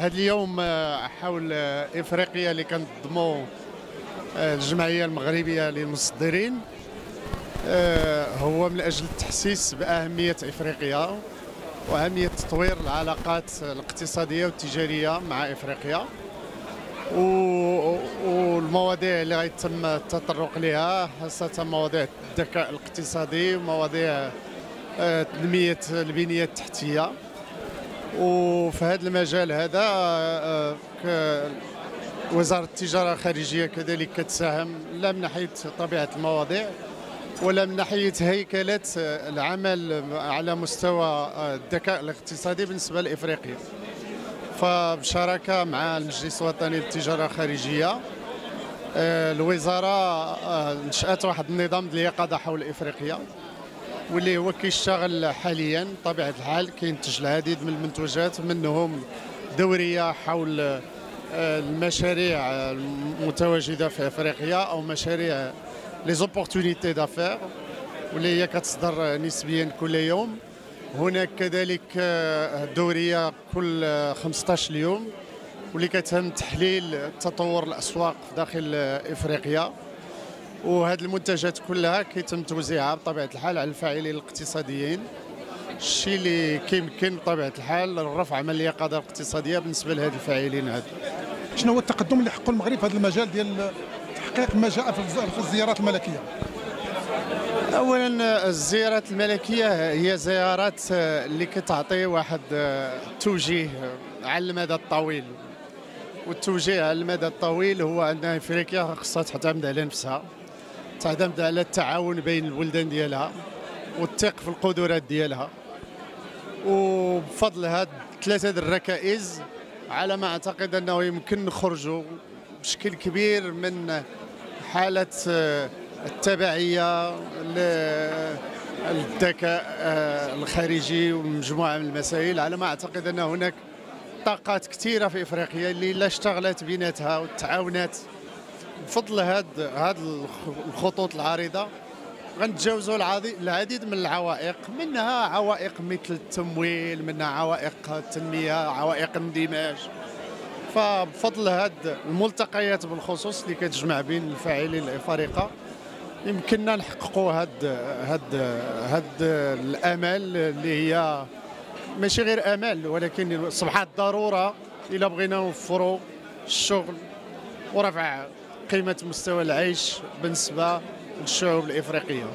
هذا اليوم آه، حول آه، إفريقيا اللي كنظموا آه، الجمعية المغربية للمصدرين هو من أجل التحسيس بأهمية إفريقيا وأهمية تطوير العلاقات الاقتصادية والتجارية مع إفريقيا والمواضيع اللي غيتم التطرق لها خاصة مواضيع الذكاء الاقتصادي ومواضيع تنميه البنية التحتية. وفي هذا المجال هذا آه، وزارة التجارة الخارجية كذلك كتساهم لا من ناحية طبيعة المواضيع ولا من ناحية هيكلة العمل على مستوى الذكاء الاقتصادي بالنسبة لإفريقيا. فبشراكة مع المجلس الوطني للتجارة الخارجية آه، الوزارة آه، نشأت واحد النظام اليقظة حول إفريقيا. واللي هو كيشتغل حاليا بطبيعة الحال كينتج العديد من المنتوجات منهم دورية حول آه، المشاريع المتواجدة في أفريقيا أو مشاريع لي زوبورتونيتي دافير واللي هي كتصدر نسبيا كل يوم. هناك كذلك آه، دورية كل آه، 15 يوم واللي كتهم تحليل تطور الأسواق داخل آه، إفريقيا. وهذه المنتجات كلها كيتم توزيعها بطبيعة الحال على الفاعلين الاقتصاديين. الشيء اللي كيمكن بطبيعة الحال رفع عمليه قضاء اقتصاديه بالنسبة لهذ الفاعلين هذو شنو هو التقدم اللي حقه المغرب في هذا المجال ديال تحقيق ما جاء في الزيارات الملكية؟ اولا الزيارات الملكية هي زيارات آه، اللي كتعطي واحد آه، توجيه على المدى الطويل. والتوجيه على المدى الطويل هو أن أفريقيا خصها تعتمد على نفسها. تعتمد على التعاون بين البلدان ديالها والثق في القدرات ديالها. وبفضل هاد ثلاثة الركائز على ما أعتقد أنه يمكن نخرجوا بشكل كبير من حالة آه، التبعية للذكاء آه، الخارجي ومجموعة من المسائل. على ما أعتقد أن هناك طاقات كثيرة في إفريقيا اللي لا اشتغلت بيناتها وتعاونات بفضل هاد هاد الخ- الخطوط العريضة. غنتجاوزوا العديد العديد من العوائق منها عوائق مثل التمويل منها عوائق التنمية عوائق الاندماج. فبفضل هاد الملتقيات بالخصوص اللي كتجمع بين الفاعلين الأفارقة يمكننا نحققوا هاد هاد هاد الامال اللي هي ماشي غير امال ولكن اصبحت ضروره إلا بغينا نوفروا الشغل ورفع قيمة مستوى العيش بالنسبة للشعوب الإفريقية.